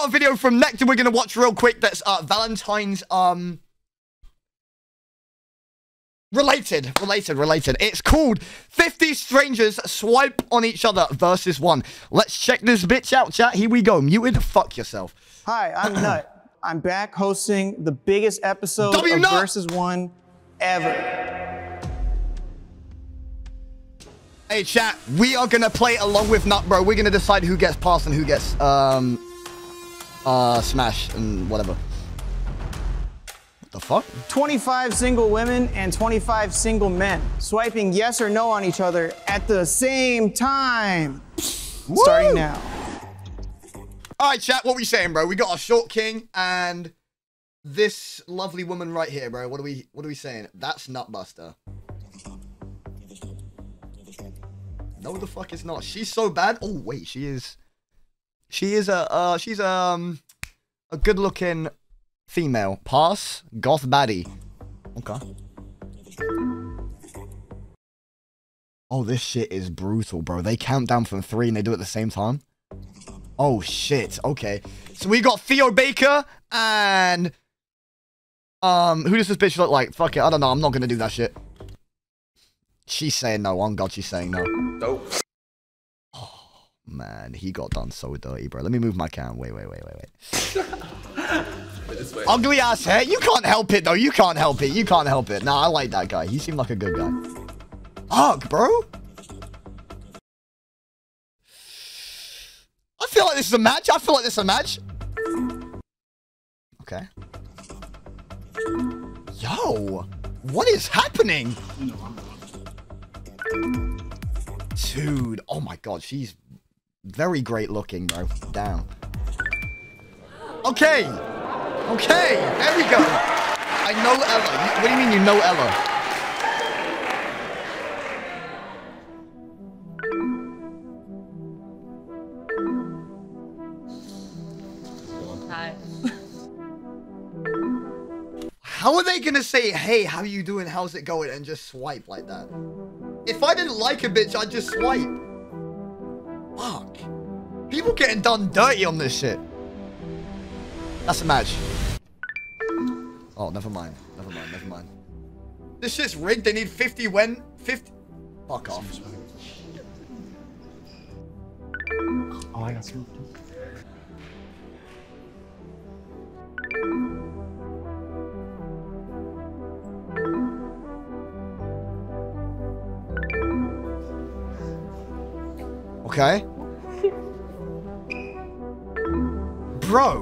got a video from Nectar we're gonna watch real quick. That's uh, Valentine's um related, related, related. It's called 50 Strangers Swipe on Each Other versus One. Let's check this bitch out, chat. Here we go. Muted. Fuck yourself. Hi, I'm Nut. I'm back hosting the biggest episode W of Nut. Versus One ever. Hey, chat. We are gonna play along with Nut, bro. We're gonna decide who gets passed and who gets um uh smash and whatever. What the fuck? 25 single women and 25 single men swiping yes or no on each other at the same time. Starting now. All right, chat. What we saying, bro? We got our short king and this lovely woman right here, bro. What are we? What are we saying? That's Nutbuster. No, the fuck is not. She's so bad. Oh wait, she is. She is a. Uh, she's um a good-looking female. Pass. Goth baddie. Okay. Oh, this shit is brutal, bro. They count down from three and they do it at the same time. Oh shit. Okay. So we got Theo Baker and um who does this bitch look like? Fuck it. I don't know. I'm not gonna do that shit. She's saying no. On God, she's saying no. Nope. Man, he got done so dirty, bro. Let me move my cam. Wait, wait, wait, wait, wait. Ugly ass hair. You can't help it though. You can't help it. You can't help it. Nah, I like that guy. He seemed like a good guy. Ugh, bro. I feel like this is a match. I feel like this is a match. Okay. Yo, what is happening? Dude, oh my god, she's very great looking, bro. Damn. Okay. Okay, there we go. I know Ella. What do you mean you know Ella? Hi. How are they gonna say, hey, how are you doing, how's it going, and just swipe like that? If I didn't like a bitch, I'd just swipe. People getting done dirty on this shit. That's a match. Oh, never mind. Never mind, never mind. This shit's rigged. They need 50 when? 50? Fuck off. Oh, I got some. Okay. Bro,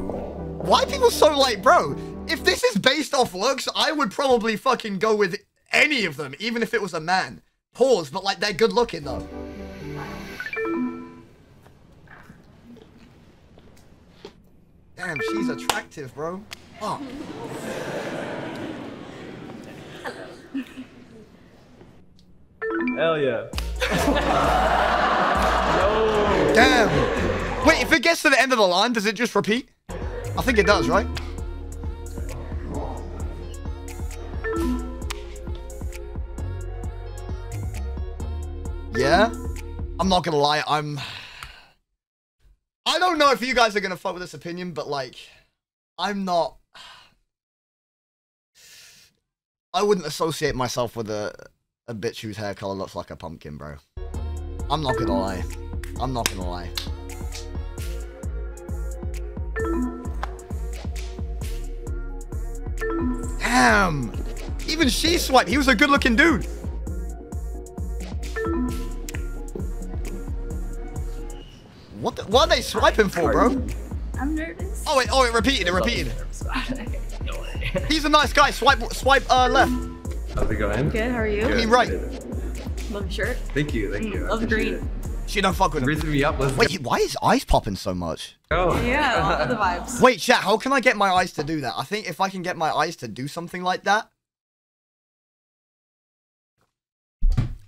why are people so like, bro? If this is based off looks, I would probably fucking go with any of them, even if it was a man. Pause, but like they're good looking though. Damn, she's attractive, bro. Oh. Hell yeah. Damn. Wait, if it gets to the end of the line, does it just repeat? I think it does, right? Yeah? I'm not gonna lie, I'm... I don't know if you guys are gonna fuck with this opinion, but like, I'm not... I wouldn't associate myself with a, a bitch whose hair color looks like a pumpkin, bro. I'm not gonna lie. I'm not gonna lie. Damn! Even she swiped. He was a good looking dude. What the, what are they swiping for, bro? I'm nervous. Oh, wait, oh, it repeated, it repeated. He's a nice guy. Swipe, swipe, uh, left. How's it going? Good, how are you? I mean, right. Love your shirt. Thank you, thank you. Love appreciate green. She don't fuck with him. Raising me up. Let's Wait, why is eyes popping so much? go. Yeah, I the vibes. Wait, chat, how can I get my eyes to do that? I think if I can get my eyes to do something like that,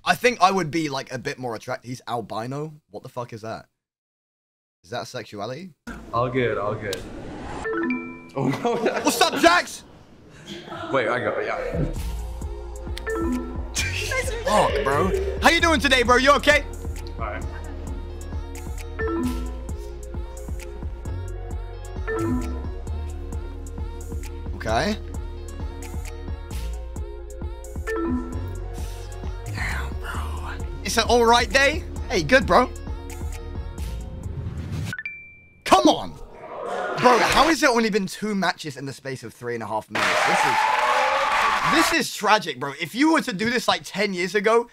I think I would be like a bit more attracted. He's albino. What the fuck is that? Is that sexuality? All good, all good. Oh no. What's up, Jax? Wait, I go. Yeah. Fuck, bro. How you doing today, bro? You okay? Okay. Damn, bro. It's an alright day? Hey, good, bro. Come on! Bro, how has it only been two matches in the space of three and a half minutes? This is... This is tragic, bro. If you were to do this like 10 years ago,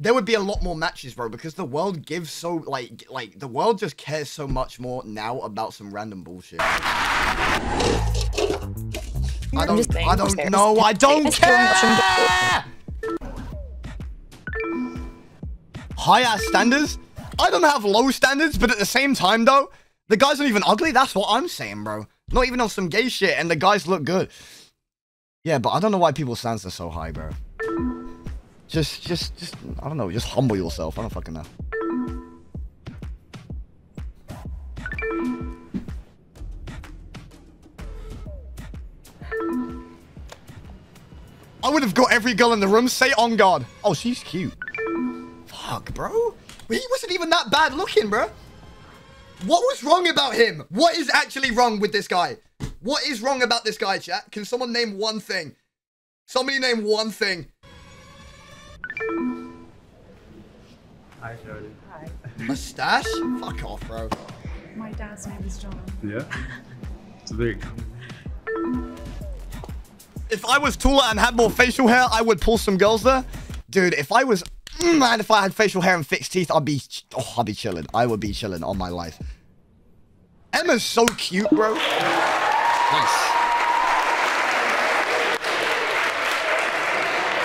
there would be a lot more matches, bro, because the world gives so, like, like, the world just cares so much more now about some random bullshit. I don't, I don't know, I don't care! High-ass standards? I don't have low standards, but at the same time, though, the guys aren't even ugly. That's what I'm saying, bro. Not even on some gay shit, and the guys look good. Yeah, but I don't know why people's standards are so high, bro. Just, just, just, I don't know. Just humble yourself. I don't fucking know. I would have got every girl in the room. Say on guard. Oh, she's cute. Fuck, bro. He wasn't even that bad looking, bro. What was wrong about him? What is actually wrong with this guy? What is wrong about this guy, chat? Can someone name one thing? Somebody name one thing. Hi, Jody. Mustache? Fuck off, bro. My dad's name is John. Yeah. So there you go. If I was taller and had more facial hair, I would pull some girls there. Dude, if I was... mm, Man, if I had facial hair and fixed teeth, I'd be... Oh, I'd be chilling. I would be chilling all my life. Emma's so cute, bro. Nice.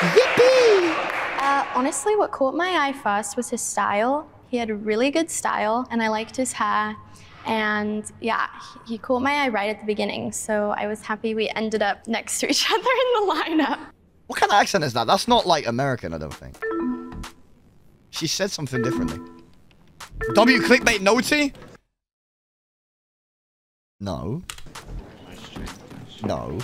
Yippee! Uh, honestly, what caught my eye first was his style. He had a really good style, and I liked his hair. And yeah, he caught my eye right at the beginning, so I was happy we ended up next to each other in the lineup. What kind of accent is that? That's not like American, I don't think. She said something differently. W clickbait noti? No. No.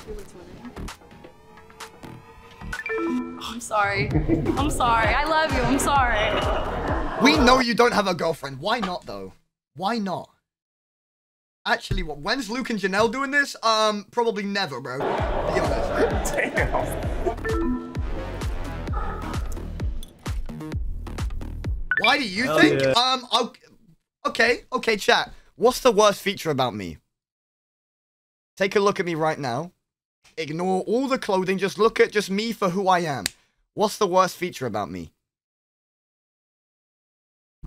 I'm sorry. I'm sorry. I love you. I'm sorry. We know you don't have a girlfriend. Why not, though? Why not? Actually, what? When's Luke and Janelle doing this? Um, probably never, bro. Be honest. Damn. Why do you Hell think? yeah. Um, I'll, okay, okay, chat. What's the worst feature about me? Take a look at me right now. Ignore all the clothing. Just look at just me for who I am. What's the worst feature about me?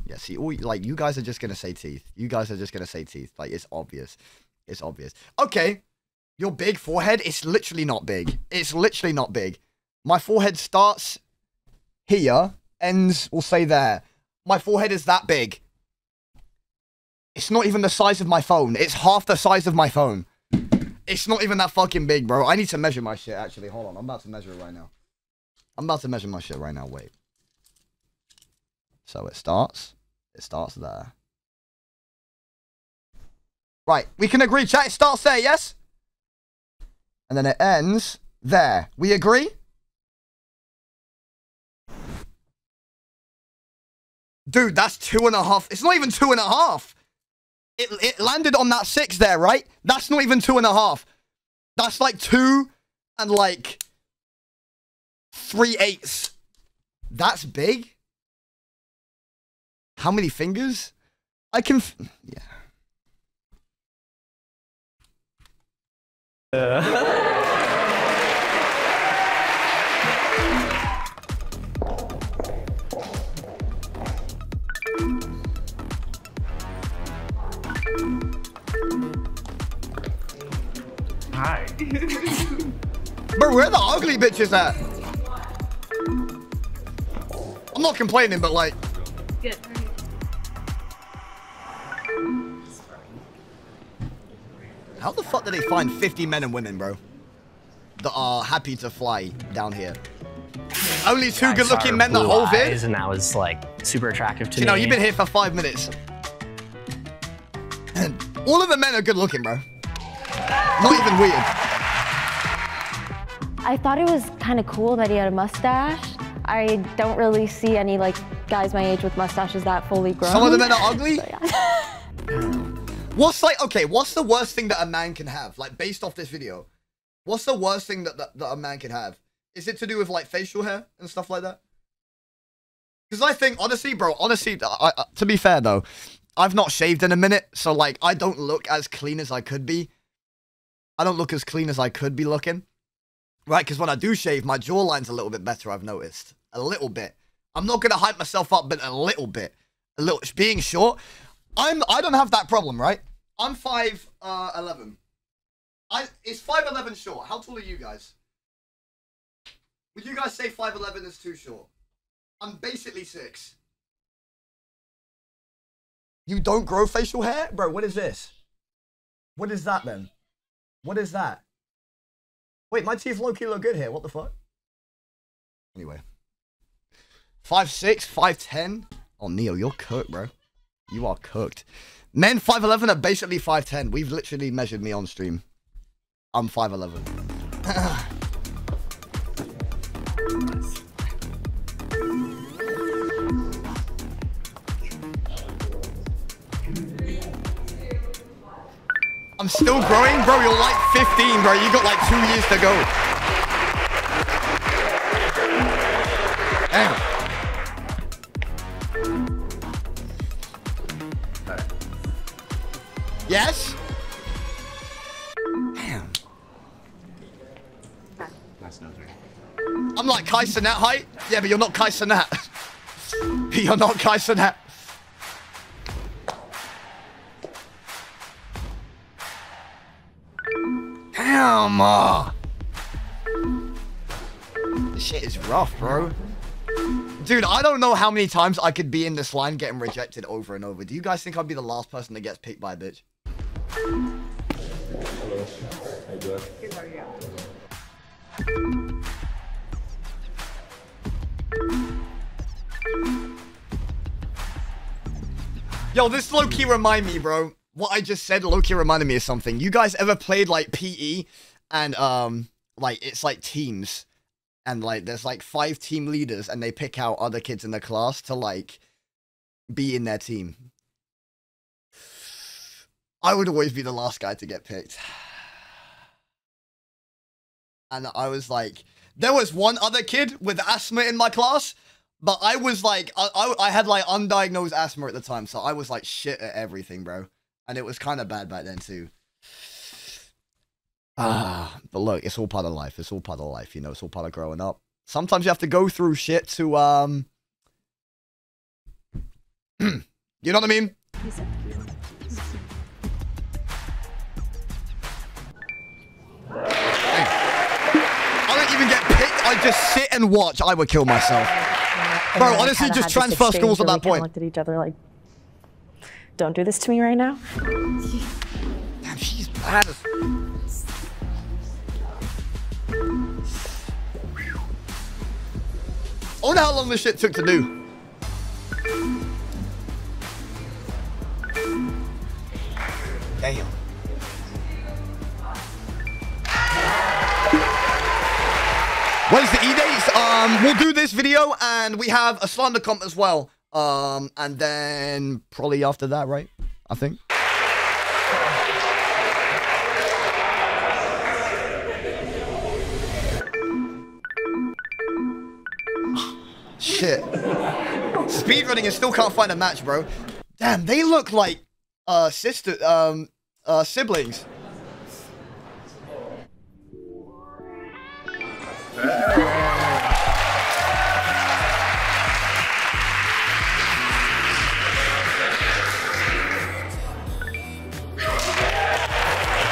Yeah, see, all like you guys are just gonna say teeth. You guys are just gonna say teeth. Like it's obvious. It's obvious. Okay, your big forehead. It's literally not big. It's literally not big. My forehead starts here, ends. We'll say there. My forehead is that big. It's not even the size of my phone. It's half the size of my phone. It's not even that fucking big, bro. I need to measure my shit. Actually, hold on. I'm about to measure it right now. I'm about to measure my shit right now. Wait. So it starts. It starts there. Right, we can agree, chat. It starts there, yes? And then it ends there. We agree? Dude, that's two and a half. It's not even two and a half. It, it landed on that six there, right? That's not even two and a half. That's like two and like three eighths. That's big? How many fingers? I can. Yeah. Uh, Hi. Bro, where the ugly bitches at? I'm not complaining, but like, Good. how the fuck did they find 50 men and women, bro? That are happy to fly down here. Only two good-looking men the whole eyes, vid? and that was like super attractive to You me. know, you've been here for five minutes. And all of the men are good looking, bro. Not even weird. I thought it was kind of cool that he had a mustache. I don't really see any like guys my age with mustaches that fully grown. Some of the men are ugly? So. What's like, okay, what's the worst thing that a man can have? Like, based off this video. What's the worst thing that, that, that a man can have? Is it to do with like facial hair and stuff like that? Because I think, honestly, bro, honestly, I, I, to be fair though, I've not shaved in a minute, so like, I don't look as clean as I could be. I don't look as clean as I could be looking. Right, because when I do shave, my jawline's a little bit better, I've noticed. A little bit. I'm not going to hype myself up, but a little bit. A little, being short, I'm, I don't have that problem, right? I'm 5'11". Uh, 11. I, is 5'11 short? How tall are you guys? Would you guys say 5'11 is too short? I'm basically 6. You don't grow facial hair? Bro, what is this? What is that then? What is that? Wait, my teeth low-key look good here. What the fuck? Anyway. 5'6", 5'10". Oh, Neo, you're cooked, bro. You are cooked. Men 5'11 are basically 5'10. We've literally measured me on stream. I'm 5'11. I'm still growing? Bro, you're like 15, bro. You got like two years to go. Damn. Yes? Damn. Nose ring. I'm like Kai Cenat height. Yeah, but you're not Kai Cenat. you're not Kai Cenat. This shit is rough, bro. Dude, I don't know how many times I could be in this line getting rejected over and over. Do you guys think I'd be the last person that gets picked by a bitch? Yo, this low-key remind me, bro. What I just said low-key reminded me of something. You guys ever played, like, PE? And, um, like, it's like teams. And, like, there's, like, five team leaders, and they pick out other kids in the class to, like, be in their team. I would always be the last guy to get picked. And I was like, there was one other kid with asthma in my class, but I was like, I, I, I had like undiagnosed asthma at the time, so I was like shit at everything, bro. And it was kind of bad back then too. Ah, but look, it's all part of life. It's all part of life, you know. It's all part of growing up. Sometimes you have to go through shit to um. you know what I mean? I don't even get picked. I just sit and watch. I would kill myself. Bro, honestly, just transfer schools at that point. Looked at each other like, "Don't do this to me right now." Damn, she's bad as. I wonder how long this shit took to do. Damn. When's the E-dates? Um, we'll do this video and we have a slander comp as well. Um, and then probably after that, right? I think. Shit. Speedrunning and still can't find a match, bro. Damn, they look like uh sister um uh siblings.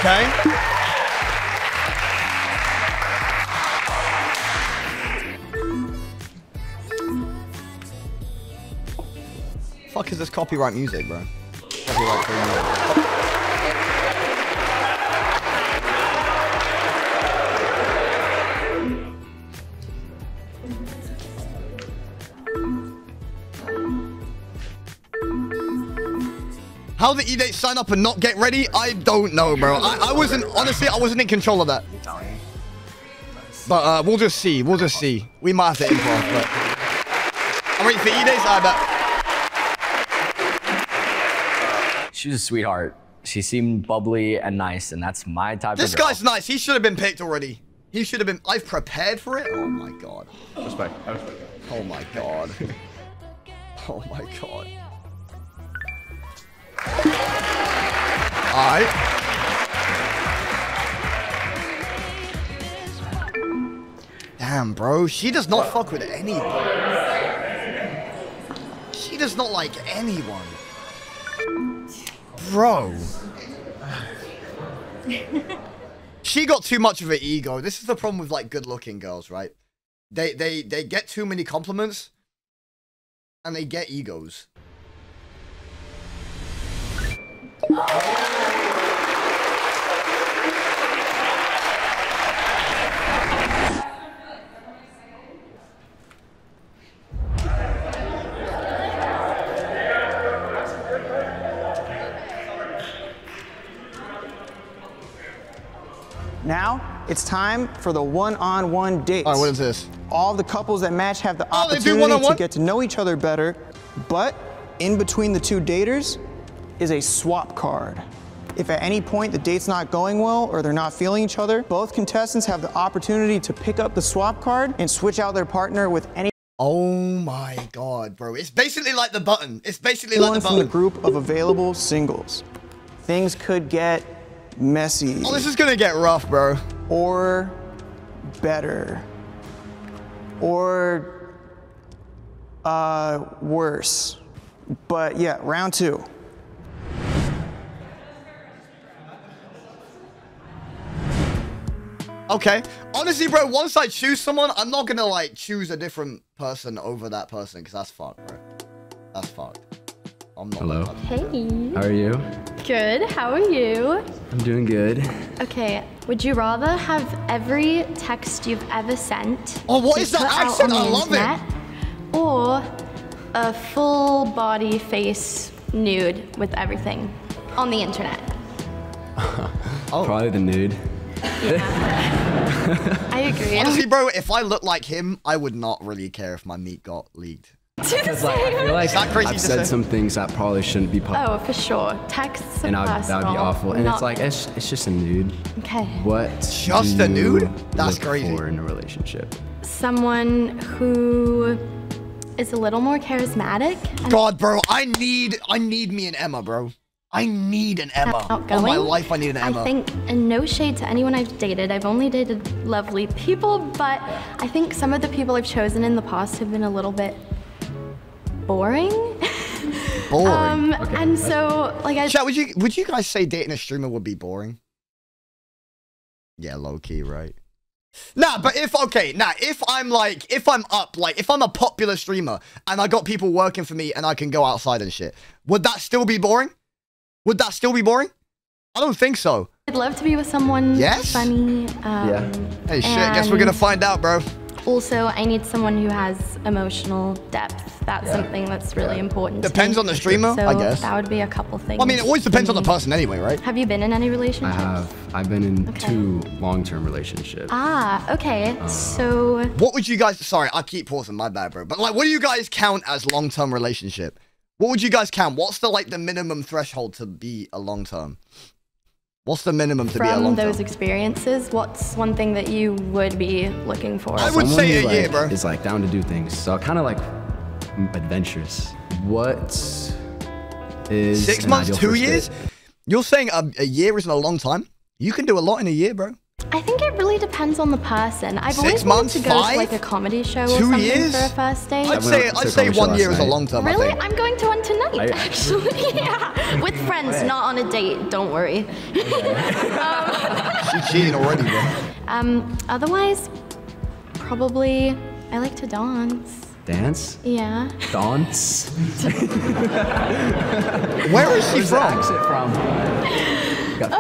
Okay. Fuck is this copyright music, bro? Copyright free music. How the E-Date sign up and not get ready? I don't know, bro. I, I wasn't, honestly, I wasn't in control of that. But uh, we'll just see. We'll just see. We might have to improv, but... I'm ready for E-Dates? I bet. She was a sweetheart. She seemed bubbly and nice, and that's my type This of girl. guy's nice. He should have been picked already. He should have been. I've prepared for it. Oh my god. Respect. Respect. Oh my god. Oh my god. Alright. Damn, bro. She does not fuck with anyone. She does not like anyone. Bro. she got too much of an ego. This is the problem with like good-looking girls, right? They they they get too many compliments and they get egos. Now it's time for the one-on-one dates. All right, what is this? All the couples that match have the Oh, opportunity one-on-one? to get to know each other better, but in between the two daters is a swap card. If at any point the date's not going well or they're not feeling each other, both contestants have the opportunity to pick up the swap card and switch out their partner with any Oh my god, bro. It's basically like the button. It's basically like one the from the group of available singles. Things could get messy Oh, this is gonna get rough, bro. or better or uh, worse. But yeah, round two. Okay. Honestly, bro, once I choose someone, I'm not gonna like choose a different person over that person because that's fucked, bro. That's fucked. I'm not. Hello. Hey. How are you? Good. How are you? I'm doing good. Okay. Would you rather have every text you've ever sent? Oh, what be is that put out accent? on the I love it. internet, Or a full body face nude with everything on the internet? Oh. Probably the nude. Yeah. I agree. Honestly, bro, if I looked like him, I would not really care if my meat got leaked. Because like, I feel like Is that crazy I've said say? some things that probably shouldn't be public. Oh, for sure. Texts are and I would, that would be awful. And it's like, it's, it's just a nude. okay. What? Just do a nude? you That's look crazy. For in a relationship. Someone who is a little more charismatic God, bro, I need, I need me an Emma, bro. I need an Emma. outgoing. All my life, I need an Emma. I think, and no shade to anyone I've dated, I've only dated lovely people, but I think some of the people I've chosen in the past have been a little bit boring. boring. Um, and so, like, I Chat, would you would you guys say dating a streamer would be boring? Yeah, low key, right? Nah, but if okay, nah, if I'm like if I'm up, like if I'm a popular streamer and I got people working for me and I can go outside and shit, would that still be boring? Would that still be boring? I don't think so. I'd love to be with someone Yes? funny. Um, Yeah. Hey shit, guess we're gonna find out, bro. Also, I need someone who has emotional depth. That's something that's really important. Depends me. on the streamer, so I guess. That would be a couple things. I mean, it always depends on the person anyway, right? Have you been in any relationship? I have. I've been in Okay. two long-term relationships. Ah, okay. so What would you guys? Sorry, I keep pausing. My bad, bro. But like, what do you guys count as long-term relationship? What would you guys count? What's the like the minimum threshold to be a long-term? What's the minimum to be a from long-term? those experiences, what's one thing that you would be looking for? I would Someone say who, a year, like, bro. Is like down to do things. So kind of like adventurous. What is Six months, two years? date? You're saying a, a year isn't a long time? You can do a lot in a year, bro. I think it really depends on the person. I've Six always months, wanted to go five? to like a comedy show or something years? for a first date. I'd say I'd say one year last is a night. long-term. I Really? think. I'm going to one tonight, I- actually. yeah. With friends, not on a date, don't worry. She cheating already, bro. Um, otherwise, probably I like to dance. Dance? Yeah. Dance? Where is she Where's the from? accent from? Got Uh,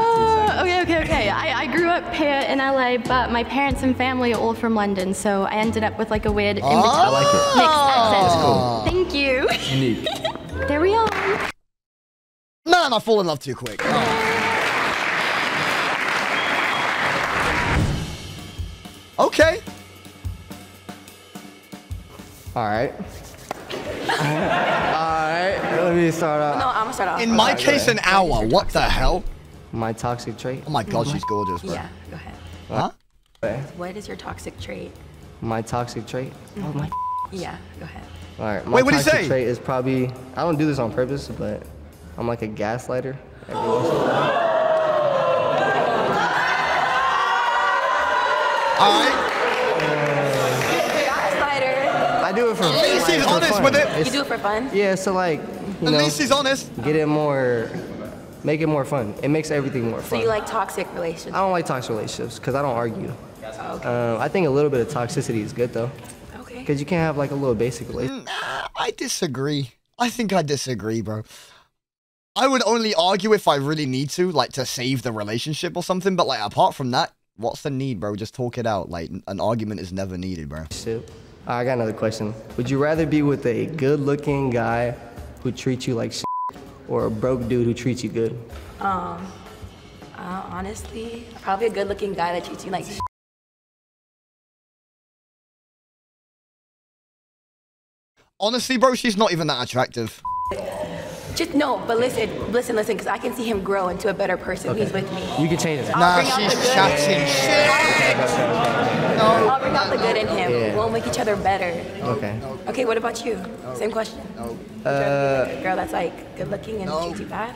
up here in LA, but my parents and family are all from London, so I ended up with like a weird ah. in between I like it. mixed accent. Thank you. Unique. there we are. Man, I fall in love too quick. Oh. Okay. All right. All right. Let me me start off? No, I'm gonna start off. In my Okay, case, an hour. What the hell? My toxic trait? Oh my god, mm-hmm. she's gorgeous, bro. Yeah, go ahead. Huh? What is your toxic trait? My toxic trait? Mm-hmm. Oh my. Yeah, go ahead. All right. My Wait, what'd he toxic say? trait is probably. I don't do this on purpose, but I'm like a gaslighter. Every once in a while. All right. Gaslighter. I do it for. At least he's for honest fun. with it. It's- You do it for fun? Yeah, so like, you At know, least he's honest. get it more, make it more fun. It makes everything more fun. So fun. you like toxic relationships? I don't like toxic relationships because I don't argue. Okay. Um, I think a little bit of toxicity is good though, okay. because you can't have like a little basic relationship. Nah, I disagree. I think I disagree, bro. I would only argue if I really need to, like to save the relationship or something. But like apart from that, what's the need, bro? Just talk it out. Like an argument is never needed, bro. Shit. I got another question. Would you rather be with a good-looking guy who treats you like shit, or a broke dude who treats you good? Um, uh, honestly, probably a good-looking guy that treats you like. Honestly, bro, she's not even that attractive. Just no, but listen, listen, listen, because I can see him grow into a better person when he's with me. You can change it. I'll Nah, bring out she's the good. chatting shit. I'll bring out the good in him. Yeah. We'll make each other better. Okay. Okay, what about you? Same question. No. Uh, A girl that's like good looking and treats you bad?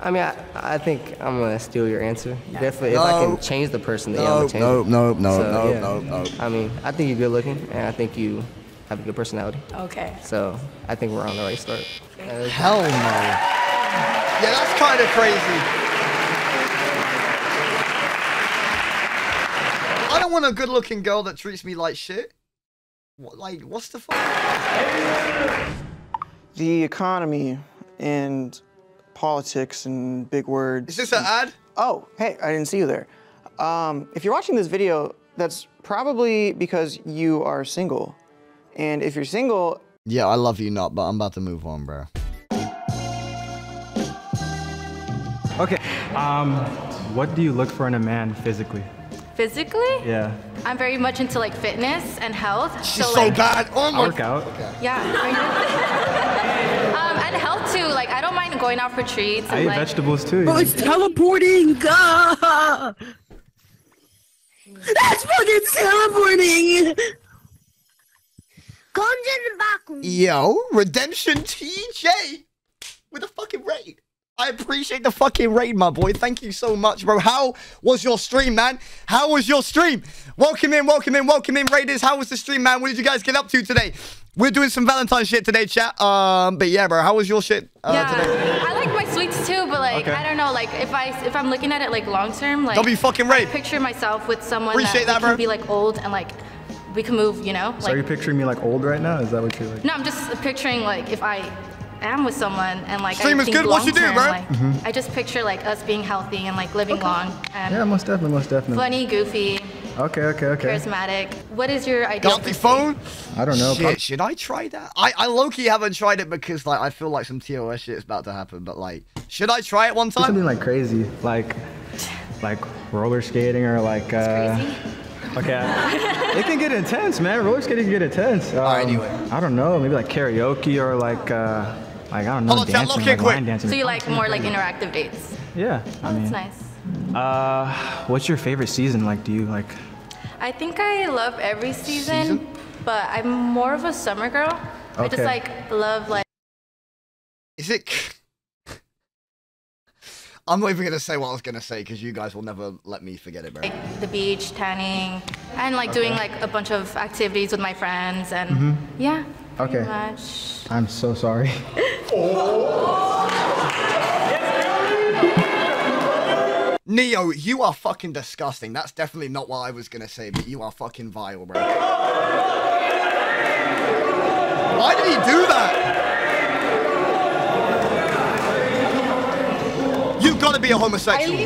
I mean, I, I think I'm gonna steal your answer. Definitely, if I can change the person, then yeah, I'm gonna change no, no, no, So, no, yeah. no, no. I mean, I think you're good looking, and I think you have a good personality. Okay. So I think we're on the right start. Uh, Hell no. Yeah, that's kind of crazy. I don't want a good-looking girl that treats me like shit. What, like, what's the fuck? The economy and politics and big words. Is this an ad? Oh, hey, I didn't see you there. Um, if you're watching this video, that's probably because you are single. And if you're single, Yeah, I love you not, but I'm about to move on, bro. Okay. Um, what do you look for in a man physically? Physically, Yeah. I'm very much into like fitness and health. She's so, like, bad. Oh my. Workout. Yeah. um, and health too. Like I don't mind going out for treats. I And, eat like, vegetables too. Bro, it's teleporting! Gah! That's fucking teleporting! Yo, Redemption TJ with a fucking raid. I appreciate the fucking raid, my boy. Thank you so much, bro. How was your stream, man? How was your stream? Welcome in, welcome in, welcome in, Raiders. How was the stream, man? What did you guys get up to today? We're doing some Valentine's shit today, chat. Um, but yeah, bro, how was your shit uh, yeah, today? I like my sweets too, but like Okay. I don't know, like if I if I'm looking at it like long term, like W fucking raid. Picture myself with someone Appreciate that, that, we bro. can be like old and like we can move, you know? So are you picturing me like old right now? Is that what you're like? no, I'm just picturing like if I am with someone and like Stream I is think good, what you do, long-term, bro? Like, Mhm. I just picture like us being healthy and like living long and Yeah, most definitely, most definitely. funny, goofy, Okay, okay, okay. charismatic. What is your ideal? Got the phone? I don't know. Shit, should I try that? I, I low-key haven't tried it because like I feel like some TOS shit is about to happen, but like, should I try it one time? something like crazy, like like roller skating or like. Uh, okay, it can get intense, man. Roller skating can get intense. Um, anyway. I don't know, maybe like karaoke or like uh, like I don't know, Hold dancing, look here like quick. line dancing. So you like more like interactive dates? Yeah, I Oh, mean. that's nice. Uh, what's your favorite season? Like, do you like? I think I love every season, but I'm more of a summer girl. I just like love like Is it? I'm not even gonna say what I was gonna say because you guys will never let me forget it, bro. the beach, tanning, and like doing like a bunch of activities with my friends and Mhm. yeah. Okay. Much. I'm so sorry. Neo, you are fucking disgusting. That's definitely not what I was gonna say, but you are fucking vile, bro. Why did he do that? You gotta be a homosexual.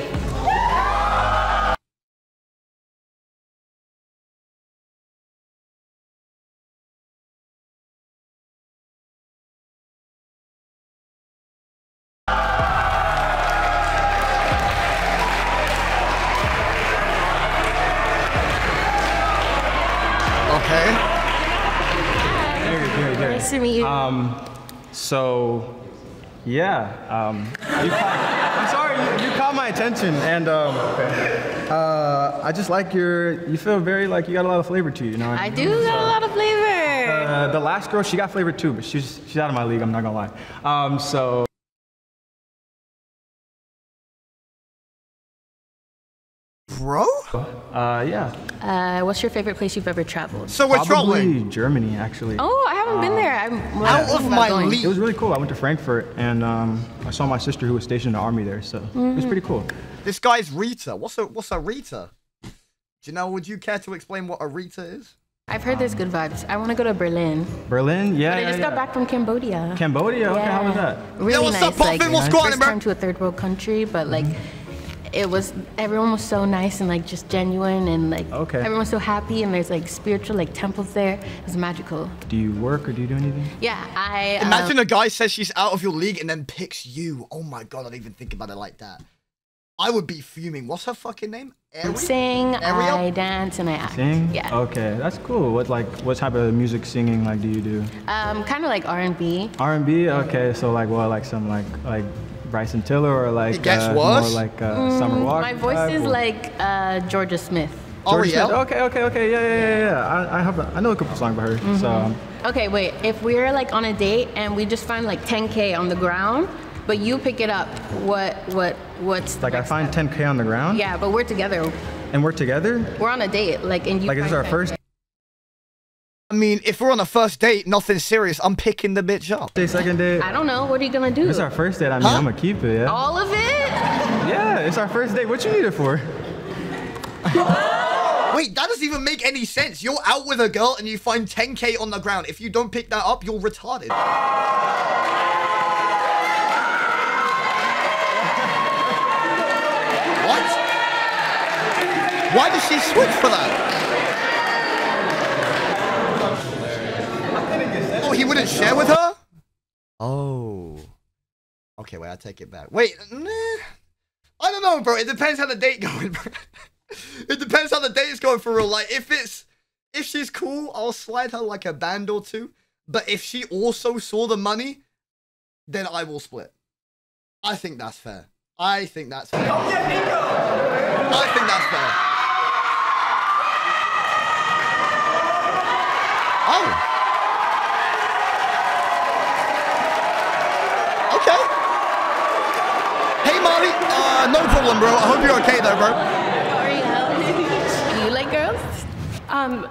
Nice to meet you. Um, so Yeah. Um, you caught, I'm sorry, you, you caught my attention, and um, uh, I just like your. You feel very like you got a lot of flavor to you. You know. what I do got a lot of flavor. Uh, the last girl, she got flavor too, but she's she's out of my league. I'm not gonna lie. Um, so. Bro? Uh, yeah. Uh, what's your favorite place you've ever traveled? So we're Probably traveling. Germany, actually. Oh, I haven't been there. I'm well, Out of my going. league. It was really cool. I went to Frankfurt and um, I saw my sister who was stationed in the army there, so it was pretty cool. This guy's Rita. What's a what's a Rita? Do you know? Would you care to explain what a Rita is? I've heard there's good vibes. I want to go to Berlin. Berlin, yeah. But I yeah, just yeah. got back from Cambodia. Cambodia. Okay, how was that? Really what's nice. up, Puffin? like, What's going on, first bro? time to a third world country, but like, it was everyone was so nice and like just genuine and like Okay. everyone's so happy and there's like spiritual like temples there. It was magical. Do you work or do you do anything? Yeah, I um, Imagine a guy says she's out of your league and then picks you. Oh my god, I didn't even think about it like that. I would be fuming. What's her fucking name? Ariel? sing, Ariel? I dance, and I act. Sing? Yeah. Okay, that's cool. What like what type of music singing like do you do? Um, kind of like R&B. R&B. Okay, so like what like some like like Bryson Tiller or like It gets uh, worse? more like uh, Summer Walker. Mm, My voice type is or- like uh, Jorja Smith. Jorja Smith. Okay, okay, okay. Yeah, yeah, yeah, yeah. I, I have a, I know a couple songs by her. Mm-hmm. So Okay, wait. If we're like on a date and we just find like 10k on the ground, but you pick it up, what what what's like I find step? 10k on the ground. Yeah, but we're together. And we're together. We're on a date, like and you. Like is this our 10K. first I mean, if we're on a first date, nothing serious, I'm picking the bitch up. day, second date? I don't know. What are you gonna do? It's our first date. I mean, Huh? I'm gonna keep it. Yeah. All of it? Yeah, it's our first date. What you need it for? Wait, that doesn't even make any sense. You're out with a girl and you find 10k on the ground. If you don't pick that up, you're retarded. What? Why did she switch for that? He wouldn't share with her? Oh. Okay, wait, I take it back. Wait, nah. I don't know, bro. It depends how the date going, bro. it depends how the date is going for real. Like, if it's if she's cool, I'll slide her like a band or two. But if she also saw the money, then I will split. I think that's fair. I think that's fair. I think that's fair. Oh. Okay. Hey, Molly. Uh, no problem, bro. I hope you're okay, though, bro. How are you? Do you like girls? Um,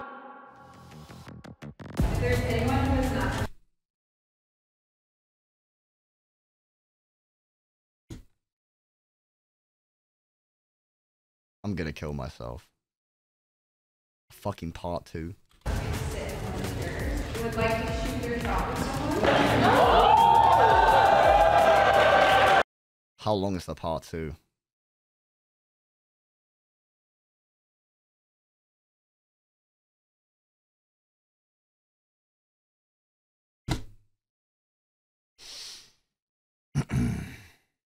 I'm gonna kill myself. Fucking part two. How long is the part two?